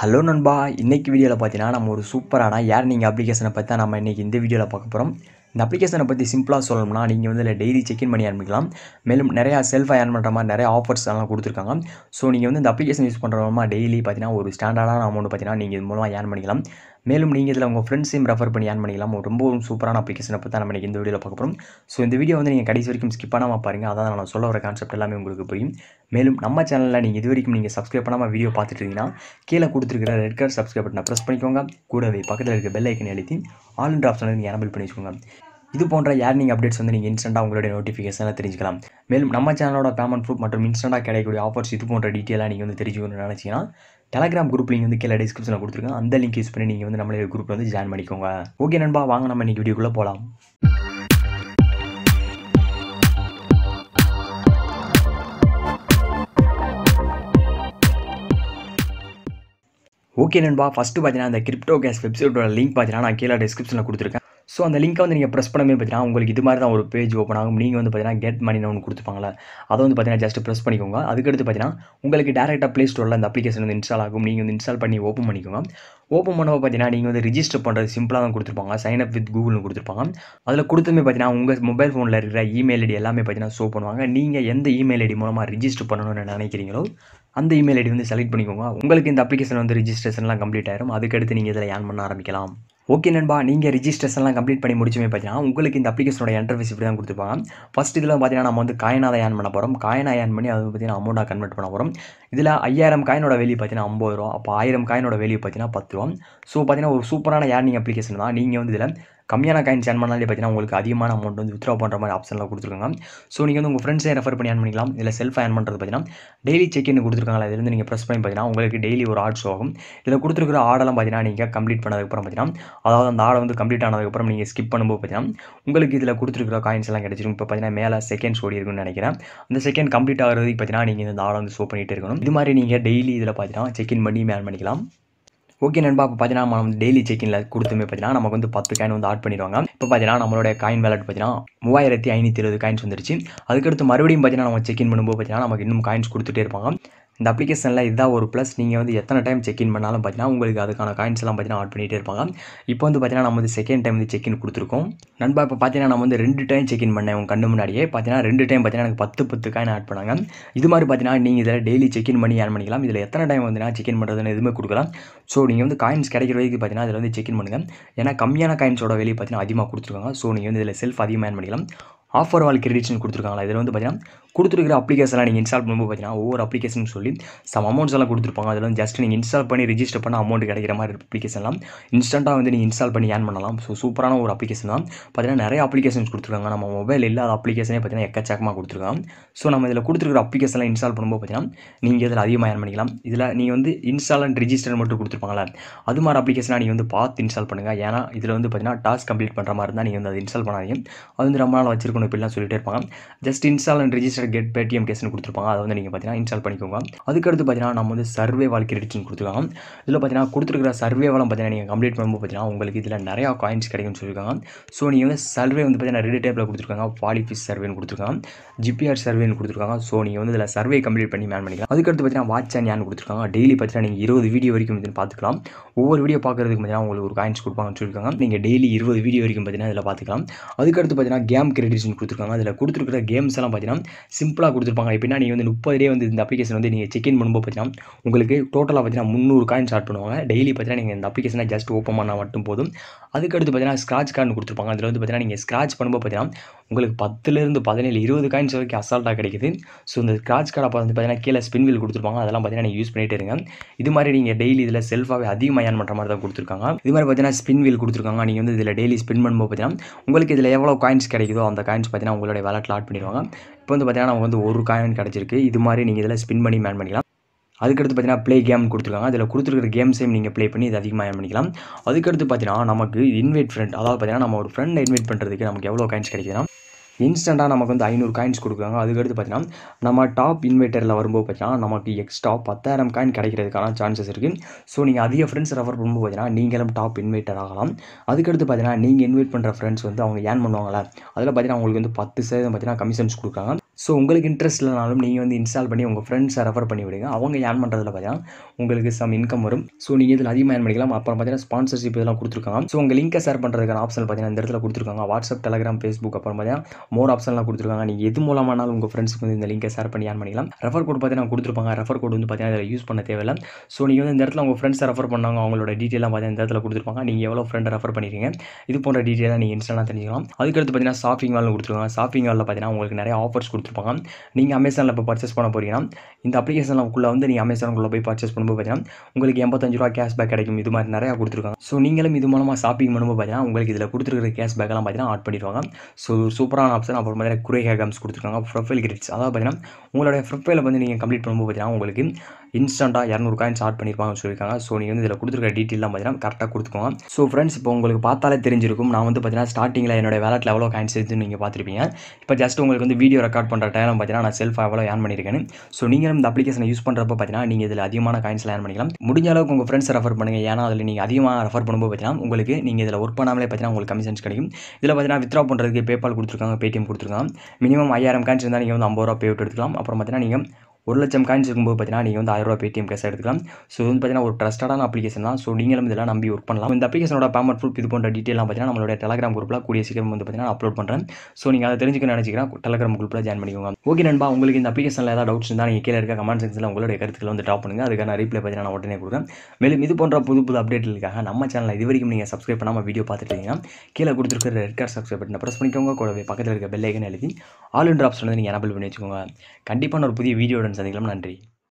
Hello நண்பா இன்றைக்கி வீடியோவில் பார்த்தீங்கன்னா நம்ம ஒரு சூப்பரான யார் நீங்கள் அப்ளிகேஷனை பற்றி தான் நம்ம இன்றைக்கி இந்த வீடியோவில் பார்க்க போகிறோம் இந்த அப்ளிகேஷனை பற்றி சிம்பிளாக சொல்லணும்னா நீங்கள் வந்து இல்லை டெய்லி செக்இன் பண்ணி ஆரம்பிக்கலாம் மேலும் நிறையா செல்ஃபாக ஏர்ன் பண்ணுற மாதிரி நிறைய ஆஃபர்ஸ் எல்லாம் கொடுத்துருக்காங்க. ஸோ நீங்கள் வந்து இந்த அப்ளிகேஷன் யூஸ் பண்ணுற மூலமாக டெய்லி பார்த்தீங்கன்னா ஒரு ஸ்டாண்டர்டான அமௌண்ட் பார்த்தீங்கன்னா நீங்கள் இது மூலமாக ஏர்ன் பண்ணிக்கலாம். மேலும் நீங்கள் இதில் உங்கள் ஃப்ரெண்ட்ஸையும் ரெஃபர் பண்ணி ஏன் பண்ணிக்கலாம். ஒரு ரொம்ப சூப்பரான அப்ளிகேஷனை பற்றி தான் நம்ம இந்த வீடியோவில் பார்க்க போகிறோம் ஸோ இந்த வீடியோ வந்து நீங்கள் கடைசி வரைக்கும் ஸ்கிப் பண்ணாமல் பாருங்கள் அதான் நான் சொல்ல வர கான்செப்ட் எல்லாமே உங்களுக்கு புரியும். மேலும் நம்ம சேனலில் நீங்கள் இது வரைக்கும் நீங்கள் சப்ஸ்கிரைப் பண்ணாமல் வீடியோ பார்த்துட்டு இருந்தீங்கன்னா கீழே கொடுத்துருக்கிற ரெட் கலர் சப்ஸ்கிரைப் பட்டனை ப்ரெஸ் பண்ணிக்கோங்க. கூடவே பக்கத்தில் இருக்க பெல் ஐக்கன் அழுத்தி ஆல் இண்ட் ஆப்ஷனை நீங்கள் எனபிள் பண்ணி வச்சுக்கோங்க. இது போன்ற ஏர்னிங் அப்டேட்ஸ் வந்து நீங்கள் இன்ஸ்டண்ட்டாக உங்களுடைய நோட்டிஃபிகேஷனில் தெரிஞ்சுக்கலாம். மேலும் நம்ம சேனலோட பேமெண்ட் ப்ரூஃப் மற்றும் இன்ஸ்டண்ட்டாக கிடைக்கக்கூடிய ஆஃபர்ஸ் இது போன்ற டீட்டெயிலாக நீங்கள் வந்து தெரிஞ்சுக்கணும்னு நினச்சிங்கன்னா டெலகிராம் குரூப் லிங்க் வந்து கீழே டிஸ்கிரிப்ஷனில் கொடுத்துருக்கேன். அந்த லிங்க் யூஸ் பண்ணி நீங்கள் வந்து நம்மளே குரூப்பில் வந்து ஜாயின் பண்ணிக்கோங்க. ஓகே நண்பா வாங்க நம்ம இன்றைக்கி வீடியோக்குள்ளே போகலாம் ஓகே நண்பா. ஃபஸ்ட்டு பார்த்தீங்கன்னா அந்த கிரிப்டோ கேஸ் வெப்சைட்டோட லிங்க் பார்த்தீங்கன்னா நான் கீழே டிஸ்கிரிப்ஷனில் கொடுத்துருக்கேன். ஸோ அந்த லிங்க்கை வந்து நீங்கள் ப்ரெஸ் பண்ணவே பார்த்தீங்கன்னா உங்களுக்கு இது மாதிரி தான் ஒரு பேஜ் ஓப்பன் ஆகும். நீங்கள் வந்து பார்த்தீங்கன்னா கெட் மணி ஒன்று கொடுத்துப்பாங்களே அதை வந்து பார்த்தீங்கன்னா ஜஸ்ட் ப்ரெஸ் பண்ணிக்கோங்க. அதுக்கடுத்து பார்த்தீங்கன்னா உங்களுக்கு டேரெக்டாக ப்ளே ஸ்டோரில் அந்த அப்ளிகேஷன் வந்து இன்ஸ்டால் ஆகும். நீங்கள் வந்து இன்ஸ்டால் பண்ணி ஓப்பன் பண்ணிக்கோங்க. ஓப்பன் பண்ணப்போ பார்த்தீங்கன்னா நீங்கள் வந்து ரிஜிஸ்டர் பண்ணுறது சிம்பிளாக தான் கொடுத்துருப்பாங்க. சைன் அப் வித் கூகுள்னு கொடுத்துருப்பாங்க. அதில் கொடுத்துமே பார்த்தீங்கன்னா உங்கள் மொபைல் ஃபோனில் இருக்கிற இமெயில் ஐடி எல்லாமே பார்த்தீங்கன்னா ஷோ பண்ணுவாங்க. நீங்கள் எந்த இமெயில் ஐடி மூலமாக ரிஜிஸ்டர் பண்ணணும்னு நினைக்கிறீங்களோ அந்த இமெயில் ஐடி வந்து செலக்ட் பண்ணிக்கோங்க. உங்களுக்கு இந்த அப்ளிகேஷன் வந்து ரிஜிஸ்ட்ரேஷன்லாம் கம்ப்ளீட் ஆயிரும். அதுக்கடுத்து நீங்கள் இதில் ஏன் பண்ண ஆரம்பிக்கலாம். ஓகே நண்பா நீங்கள் ரிஜிஸ்ட்ரேஷன்லாம் கம்ப்ளீட் பண்ணி முடிச்சுமே பார்த்தீங்கன்னா உங்களுக்கு இந்த அப்ளிகேஷனோட இன்டர்ஃபேஸ் இப்படி தான் கொடுத்துருப்பாங்க ஃபஸ்ட் இதில் பார்த்தீங்கன்னா நம்ம வந்து காயினாக தான் ஏன் பண்ண போகிறோம் காயினாக ஏன் பண்ணி அது பார்த்தீங்கன்னா அமௌண்ட்டாக கன்வெர்ட் பண்ண போகிறோம் இதில் ஐயாயிரம் காயினோட வேல்யூ பார்த்தீங்கன்னா ஐம்பது ரூபா அப்போ ஆயிரம் காயினோட வேல்யூ பார்த்தீங்கன்னா பத்து ரூபா. ஸோ பார்த்தீங்கன்னா ஒரு சூப்பரான ஏர்னிங் அப்ளிகேஷன் தான். நீங்கள் வந்து இதில் கம்மியான காயின் சேன் பண்ணாலே பார்த்தீங்கன்னா உங்களுக்கு அதிகமான அமௌண்ட் வந்து வித்ரா பண்ணுற மாதிரி ஆப்ஷனில் கொடுத்துருக்காங்க. ஸோ நீங்கள் வந்து உங்கள் ஃப்ரெண்ட்ஸை ரெஃபர் பண்ணி ஏன் பண்ணிக்கலாம். இதில் செல்ஃப் ஏன் பண்ணுறது பார்த்தீங்கன்னா டெய்லி செக்இன் கொடுத்துருக்காங்களா இதுலேருந்து நீங்கள் ப்ரெஸ் பண்ணி பார்த்தீங்கன்னா உங்களுக்கு டெய்லி ஒரு ஆர்ட் ஷோ ஆகும். இதில் கொடுத்துருக்கிற ஆடெல்லாம் பார்த்தீங்கன்னா நீங்கள் கம்ப்ளீட் பண்ணதுக்கப்புறம் பார்த்தீங்கன்னா அதாவது அந்த ஆடை வந்து கம்ப்ளீட் ஆனதுக்கப்புறம் நீங்கள் ஸ்கிப் பண்ணும்போது பார்த்தீங்கன்னா உங்களுக்கு இதில் கொடுத்துருக்கிற காயின்ஸ் எல்லாம் கிடச்சிருக்கும் இப்போ பார்த்தீங்கன்னா மேலே செகண்ட்ஸ் ஓடி இருக்குன்னு நினைக்கிறேன். அந்த செகண்ட் கம்ப்ளீட் ஆகிறதுக்கு பார்த்தீங்கன்னா நீங்கள் இந்த ஆடை வந்து ஷோ பண்ணிகிட்டு இருக்கணும். இது மாதிரி நீங்கள் டெய்லி இதில் பார்த்தீங்கன்னா செக்இன் பண்ணி மேன் பண்ணிக்கலாம். ஓகே நண்பா இப்போ பார்த்தீங்கன்னா நம்ம டெய்லி செக்கிங்கில் கொடுத்துமே பார்த்தீங்கன்னா நமக்கு வந்து பத்து காயின் வந்து ஆட் பண்ணிடுவாங்க. இப்போ பார்த்தீங்கன்னா நம்மளோட காயின் வேலட் பார்த்தீங்கன்னா மூவாயிரத்தி ஐநூற்றி இருபது காயின்ஸ் வந்துருச்சு. அதுக்கடுத்து மறுபடியும் பார்த்தீங்கன்னா நம்ம செக்இன் பண்ணும்போது பார்த்தீங்கன்னா நமக்கு இன்னும் காயின்ஸ் கொடுத்துட்டே இருப்பாங்க. இந்த அப்ளிகேஷனில் இதுதான் ஒரு ப்ளஸ் நீங்கள் வந்து எத்தனை டைம் செக்இன் பண்ணாலும் பார்த்தீங்கன்னா உங்களுக்கு அதுக்கான காயின்ஸ் எல்லாம் பார்த்தீங்கன்னா ஆட் பண்ணிகிட்டே இருப்பாங்க. இப்போ வந்து பார்த்தீங்கன்னா நம்ம வந்து செகண்ட் டைம் வந்து செக்இன் கொடுத்துருக்கோம். நண்பா இப்போ பார்த்தீங்கன்னா நம்ம வந்து ரெண்டு டைம் செக்இன் பண்ணேன் உங்கள் கண்ணு முன்னாடியே. பார்த்தீங்கன்னா ரெண்டு டைம் பார்த்தீங்கன்னா எனக்கு பத்து பத்து காயின் ஆட் பண்ணாங்க. இது மாதிரி பார்த்தீங்கன்னா நீங்கள் இதில் டெய்லி செக்இன் பண்ணி ஏன் பண்ணிக்கலாம். இதில் எத்தனை டைம் வந்து நான் செக்இன் பண்ணுறதுன்னு எதுவுமே கொடுக்கலாம். ஸோ நீங்கள் வந்து காயின்ஸ் கிடைக்கிற வரைக்கும் பார்த்தீங்கன்னா இதில் வந்து செக்இன் பண்ணுங்கள் ஏன்னா கம்மியான காயின்ஸோட வெளியே பார்த்தீங்கன்னா அதிகமாக கொடுத்துருக்காங்க. ஸோ நீங்கள் வந்து இதில் செல்ஃப் அதிகமாக ஏன் பண்ணிக்கலாம். ஆஃபர் வால் கிரெடிட்ஸ்னு கொடுத்துருக்காங்களா? இதில் வந்து பார்த்தீங்கன்னா கொடுத்துருக்கிற அப்ளிகேஷன்லாம் நீங்கள் இன்ஸ்டால் பண்ணும்போது பார்த்தீங்கன்னா ஒவ்வொரு அப்ளிகேஷன் சொல்லி சம் அமௌண்ட்ஸ் எல்லாம் கொடுத்துருப்பாங்க. அதில் வந்து ஜஸ்ட் நீங்கள் இன்ஸ்டால் பண்ணி ரிஜிஸ்டர் பண்ண அமௌண்ட் கிடைக்கிற மாதிரி அப்ளிகேஷன்லாம் இன்ஸ்டண்ட்டாக வந்து நீங்கள் இன்ஸ்டால் பண்ணி ஏன் பண்ணலாம். ஸோ சூப்பரான ஒரு அப்ளிகேஷன் தான். பார்த்தீங்கன்னா நிறைய அப்ளிகேஷன்ஸ் கொடுத்துருக்காங்க. நம்ம மொபைல் இல்லாத அப்ளிகேஷனே பார்த்தீங்கன்னா எக்கச்சக்கமாக கொடுத்துருக்காங்க. ஸோ நம்ம இதில் கொடுத்துருக்கிற அப்ளிகேஷன்லாம் இன்ஸ்டால் பண்ணும்போது பார்த்தீங்கன்னா நீங்கள் இதில் அதிகமாக ஏன் பண்ணிக்கலாம். இதில் நீங்கள் வந்து இன்ஸ்டால் அண்ட் ரிஜிஸ்டர் மட்டும் கொடுத்துருப்பாங்களே அது மாதிரி அப்ளிகேஷனாக நீங்கள் வந்து பார்த்து இன்ஸ்டால் பண்ணுங்கள் ஏன்னா இதில் வந்து பார்த்தீங்கன்னா டாஸ்க் கம்ப்ளீட் பண்ணுற மாதிரி இருந்தால் நீங்கள் வந்து அதை இன்ஸ்டால் பண்ணாதீங்க. அது வந்து ரொம்ப நாள் வச்சிருக்கணும் இப்படிலாம் சொல்லிட்டே இருப்பாங்க. Just install and register get Paytm கேஸ்னு கொடுத்துருப்பாங்க. அதை வந்து நீங்கள் பார்த்தீங்கன்னா இன்ஸ்டால் பண்ணிக்கோங்க. அதுக்கடுத்து பார்த்தீங்கன்னா நம்ம வந்து சர்வே வால் கிரெடிட்ஸ்னு கொடுத்துருக்காங்க. இதில் பார்த்தீங்கன்னா கொடுத்துருக்கிற சர்வே பார்த்தீங்கன்னா நீங்கள் கம்ப்ளீட் பண்ணும்போது பார்த்தீங்கன்னா உங்களுக்கு இதில் நிறையா காயின்ஸ் கிடைக்கும்னு சொல்லியிருக்காங்க. ஸோ நீங்கள் வந்து சர்வே வந்து பார்த்தீங்கன்னா ரெண்டு டைப்பில் கொடுத்துருக்காங்க. பாலிஃபிஸ் சர்வேன்னு கொடுத்துருக்காங்க. ஜிபிஆர் சர்வேன்னு கொடுத்துருக்காங்க. ஸோ நீங்கள் வந்து இதில் சர்வே கம்ப்ளீட் பண்ணி மேன் பண்ணிக்கலாம். அதுக்கடுத்து பார்த்தீங்கன்னா வாட்ச் அண்ட் ஏன் கொடுத்துருக்காங்க. டெய்லி பார்த்தீங்கன்னா நீங்கள் இருபது வீடியோ வரைக்கும் வந்து பார்த்துக்கலாம் ஒவ்வொரு வீடியோ பார்க்குறதுக்கு பார்த்தீங்கன்னா உங்களுக்கு ஒரு காயின்ஸ் கொடுப்பாங்கன்னு சொல்லியிருக்காங்க. நீங்கள் டெய்லி இருபது வீடியோ வரைக்கும் பார்த்தீங்கன்னா இதில் பார்த்துக்கலாம் அதுக்கடுத்து பார்த்தீங்கன்னா கேம் கிரெடிட்ஸ்னு கொடுத்துருக்காங்க. அதில் கொடுத்துருக்கிற கேம்ஸ் எல்லாம் பார்த்தீங்கன்னா சிம்பிளாக கொடுத்துருப்பாங்க. எப்படின்னா நீங்கள் வந்து முப்பது டே வந்து இந்த அப்ளிகேஷன் வந்து நீங்கள் செக்இன் பண்ணும்போது பார்த்தீங்கன்னா உங்களுக்கு டோட்டலாக பார்த்தீங்கன்னா முந்நூறு காயின் ஸ்டார்ட் பண்ணுவாங்க. டெய்லி பார்த்தீங்கன்னா நீங்கள் இந்த அப்ளிகேஷனை ஜஸ்ட் ஓப்பன் பண்ணால் மட்டும் போதும். அதுக்கடுத்து பார்த்தீங்கன்னா ஸ்க்ராட்ச் கார்டு கொடுத்துருப்பாங்க. அதில் வந்து பார்த்தீங்கன்னா நீங்கள் ஸ்க்ராட்ச் பண்ணும்போது பார்த்தீங்கன்னா உங்களுக்கு பத்துலேருந்து பதினேழு இருபது காயின்ஸ் வரைக்கும் அசால்ட்டாக கிடைக்குது. ஸோ இந்த ஸ்க்ராட்ச் கார்டை வந்து பார்த்தீங்கன்னா கீழே ஸ்பின்வில் கொடுத்துருப்பாங்க. அதெல்லாம் பார்த்தீங்கன்னா நீங்கள் யூஸ் பண்ணிகிட்டே இருங்க. இது மாதிரி நீங்கள் டெய்லி இதில் செல்ஃபாகவே அதிகமாக ஏன் பண்ணுற மாதிரி தான் கொடுத்துருக்காங்க. இது மாதிரி பார்த்தீங்கன்னா ஸ்பின் வீல் கொடுத்துருக்காங்க. நீங்கள் வந்து இதில் டெய்லி ஸ்பின் பண்ணும்போது பார்த்தீங்கன்னா உங்களுக்கு இதில் எவ்வளோ காயின்ஸ் கிடைக்குதோ அந்த காயின்ஸ் பார்த்தீங்கன்னா உங்களுடைய வேலட்டில் ஆட் பண்ணிடுவாங்க. இப்போ வந்து பார்த்தீங்கன்னா நமக்கு வந்து ஒரு காயின் கிடச்சிருக்கு. இது மாதிரி நீங்கள் இதில் ஸ்பின் பண்ணி மேன் பண்ணிக்கலாம். அதுக்கடுத்து பார்த்தீங்கன்னா ப்ளே கேம் கொடுத்துருக்காங்க. அதில் கொடுத்துருக்கிற கேம்ஸையும் நீங்கள் ப்ளே பண்ணி இது அதிகமாக ஏன் பண்ணிக்கலாம். அதுக்கடுத்து பார்த்தீங்கன்னா நமக்கு இன்வைட் ஃப்ரெண்ட் அதாவது பார்த்தீங்கன்னா நம்ம ஒரு ஃப்ரெண்டை இன்வைட் பண்ணுறதுக்கு நமக்கு எவ்வளோ காயின்ஸ் கிடைக்குதுன்னா இன்ஸ்டண்ட்டாக நமக்கு வந்து ஐநூறு காயின்ஸ் கொடுக்குறாங்க. அதுக்கடுத்து பார்த்தீங்கன்னா நம்ம டாப் இன்வைட்டரில் வரும்போது பார்த்தீங்கன்னா நமக்கு எக்ஸ்ட்ரா பத்தாயிரம் காயின் கிடைக்கிறதுக்கான சான்சஸ் இருக்குது ஸோ நீங்கள் அதிக ஃப்ரெண்ட்ஸ் ரெஃபர் பண்ணும்போது பார்த்தீங்கன்னா நீங்களும் டாப் இன்வைட்டர் ஆகலாம். அதுக்கடுத்து பார்த்தீங்கன்னா நீங்கள் இன்வைட் பண்ணுற ஃப்ரெண்ட்ஸ் வந்து அவங்க ஏன் பண்ணுவாங்களே அதில் பார்த்தீங்கன்னா அவங்களுக்கு வந்து பத்து சதவீதம் பார்த்தீங்கன்னா கமிஷன்ஸ் கொடுக்குறாங்க. ஸோ உங்களுக்கு இன்ட்ரெஸ்ட் இல்லைனாலும் நீங்கள் வந்து இன்ஸ்டால் பண்ணி உங்கள் ஃப்ரெண்ட்ஸை ரெஃபர் பண்ணி விடுங்க. அவங்க ஏர்ன் பண்ணுறதுல பார்த்தீங்கன்னா உங்களுக்கு சம் இன்கம் வரும். ஸோ நீங்கள் இதில் அதிகமாக ஏர்ன் பண்ணிக்கலாம். அப்புறம் பார்த்தீங்கன்னா ஸ்பான்சர்ஷிப் இதெல்லாம் கொடுத்துருக்காங்க. ஸோ உங்கள் லிங்கை ஷேர் பண்ணுறதுக்கான ஆப்ஷன் பார்த்தீங்கன்னா இந்த இடத்துல கொடுத்துருக்காங்க. வாட்ஸ்அப் டெலிகிராம் ஃபேஸ்புக் அப்புறம் பார்த்தீங்கன்னா மோர் ஆப்ஷன்லாம் கொடுத்துருக்காங்க. நீங்கள் எது மூலமானாலும் உங்கள் ஃப்ரெண்ட்ஸுக்கு வந்து இந்த லிங்கை ஷேர் பண்ணி ஏர்ன் பண்ணிக்கலாம். ரெஃபர் கோட் பார்த்தீங்கன்னா கொடுத்துருப்பாங்க. ரெஃபர் கோட் வந்து பார்த்தீங்கன்னா இதில் யூஸ் பண்ண தேவையில்லை. ஸோ நீங்கள் வந்து இந்த இடத்துல உங்கள் ஃப்ரெண்ட்ஸை ரெஃபர் பண்ணாங்க. அவங்களோட டீட்டெயிலாம் பார்த்தீங்கன்னா இந்த இடத்துல கொடுத்துருப்பாங்க. நீங்கள் எவ்வளோ ஃப்ரெண்டை ரெஃபர் பண்ணிருக்கீங்க? இது போன்ற டீட்டெயிலாக நீங்கள் இன்ஸ்டாலாம் தெரிஞ்சுக்கலாம். அதுக்கடுத்து பார்த்தீங்கன்னா ஷாப்பிங் வால் கொடுத்துருக்காங்க. ஷாப்பிங் வாலில் பார்த்தீங்கன்னா உங்களுக்கு நிறைய ஆஃபர்ஸ் கொடுத்துருப்பாங்க நீங்கள் அமேசானில் இப்போ பர்ச்சேஸ் பண்ண போகிறீங்கன்னா இந்த அப்ளிகேஷனுக்குள்ளே வந்து நீங்கள் அமேசானுக்குள்ளே போய் பர்ச்சேஸ் பண்ணும்போது பார்த்தீங்கன்னா உங்களுக்கு எண்பத்தஞ்சு ரூபா கேஷ்பேக் கிடைக்கும். இது மாதிரி நிறையா கொடுத்துருக்காங்க. ஸோ நீங்களும் இது மூலமாக ஷாப்பிங் பண்ணும்போது பார்த்தீங்கன்னா உங்களுக்கு இதில் கொடுத்துருக்கிற கேஷ்பேக்கெல்லாம் பார்த்தீங்கன்னா ஆட் பண்ணிடுவாங்க. ஸோ சூப்பரான ஆப்ஷன் அப்புறம் பார்த்தீங்கன்னா குறை ஹேகம்ஸ் கொடுத்துருக்காங்க. ப்ரொஃபைல் கிரெடிட்ஸ் அதாவது பார்த்தீங்கன்னா உங்களுடைய ப்ரொஃபைலை வந்து நீங்கள் கம்ப்ளீட் பண்ணும்போது பார்த்தீங்கன்னா உங்களுக்கு இன்ஸ்டண்ட்டாக இரநூறு காயின்ஸ் ஆட் பண்ணியிருப்பாங்கன்னு சொல்லியிருக்காங்க. ஸோ நீங்கள் வந்து இதில் கொடுத்துருக்க டீட்டெயிலாம் பார்த்தீங்கன்னா கரெக்டாக கொடுத்துக்கோங்க. ஸோ ஃப்ரெண்ட்ஸ் இப்போ உங்களுக்கு பார்த்தாலே தெரிஞ்சிருக்கும். நான் வந்து பார்த்தீங்கன்னா ஸ்டார்டிங்கில் என்னோட வேலட்டில் எவ்வளோ காயின்ஸ் இருக்குன்னு நீங்கள் பார்த்துருப்பீங்க. இப்போ ஜஸ்ட் உங்களுக்கு வந்து வீடியோ ரெக்கார்ட் பண்ணுற டைம் பார்த்தீங்கன்னா நான் செல்ஃபாக எவ்வளோ ஏன் பண்ணியிருக்கேன் ஸோ நீங்களும் இந்த அப்ளிகேஷனை யூஸ் பண்ணுறப்ப பார்த்தீங்கன்னா நீங்கள் இதில் அதிகமான காயின்ஸ் ஏர்ன் பண்ணிக்கலாம். முடிஞ்ச அளவுக்கு உங்கள் ஃப்ரெண்ட்ஸ் ரெஃபர் பண்ணுங்கள் ஏன்னா அதில் நீங்கள் அதிகமாக ரெஃபர் பண்ணும்போது பார்த்தீங்கன்னா உங்களுக்கு நீங்கள் இதில் ஒர்க் பண்ணாமலே பார்த்தீங்கன்னா உங்களுக்கு கமிஷன்ஸ் கிடைக்கும். இதில் பார்த்தீங்கன்னா வித்ரா பண்ணுறதுக்கு பேபால் கொடுத்துருக்காங்க பேடிஎம் கொடுத்துருக்காங்க. மினிமம் ஐயாயிரம் காயின்ஸ் இருந்தால் நீங்கள் வந்து ஐம்பது ரூபா பே எடுத்துக்கலாம். அப்புறம் பார்த்தீங்கன்னா நீங்கள் ஒரு லட்சம் காயின்ஸ் இருக்கும்போது பார்த்தீங்கன்னா நீங்கள் வந்து ஆயிரம் ரூபா பேடிஎம் கேஸ் எடுத்துக்கலாம். ஸோ இது வந்து பார்த்தீங்கன்னா ஒரு ட்ரஸ்டடான அப்ளிகேஷன் தான். ஸோ நீங்களும் இதெல்லாம் நம்பி ஒர்க் பண்ணலாம். இந்த அப்ளிகேஷனோட பேமெண்ட் ப்ரூஃப் இது போன்ற டீட்டெயிலாம் பார்த்தீங்கன்னா நம்மளோட டெலகிராம் குரூப்பில் கூடிய சீக்கிரம் வந்து பார்த்தீங்கன்னா அப்லோட் பண்ணுறேன் ஸோ நீங்கள் அதை தெரிஞ்சுக்க நினச்சிக்கிறேன் டெலகிராம் குரூப்பில் ஜாயின் பண்ணிக்கோங்க. ஓகே நண்பா உங்களுக்கு இந்த அப்ளிகேஷனில் ஏதாவது டவுட்ஸ் இருந்தால் நீங்கள் கீழே இருக்க கமெண்ட் செக்ஷனில் உங்களுடைய கருத்துக்களை வந்து டாப் பண்ணுங்கள் அதுக்கான ரிப்ளை பார்த்தீங்கன்னா நான் உடனே கொடுக்குறேன். மேலும் இது போன்ற புது புது அப்டேட்டுகளுக்காக நம்ம சேனலை இது வரைக்கும் நீங்கள் சப்ஸ்கிரைப் பண்ணாமல் வீடியோ பார்த்துட்டு இருக்கீங்கன்னா கீழே கொடுத்துருக்கிற ரெட் கார்ட் சப்ஸ்கிரைப் பட்டனை ப்ரெஸ் பண்ணிக்கோங்க. கூடவே பக்கத்தில் இருக்க பெல்லைக்கன் எழுதி ஆல் இன் ஆப்ஷன் வந்து நீங்கள் எனபிள் பண்ணி வச்சுக்கோங்க. கண்டிப்பான ஒரு புதிய வீடியோடன் சந்திக்கலாம். நன்றி.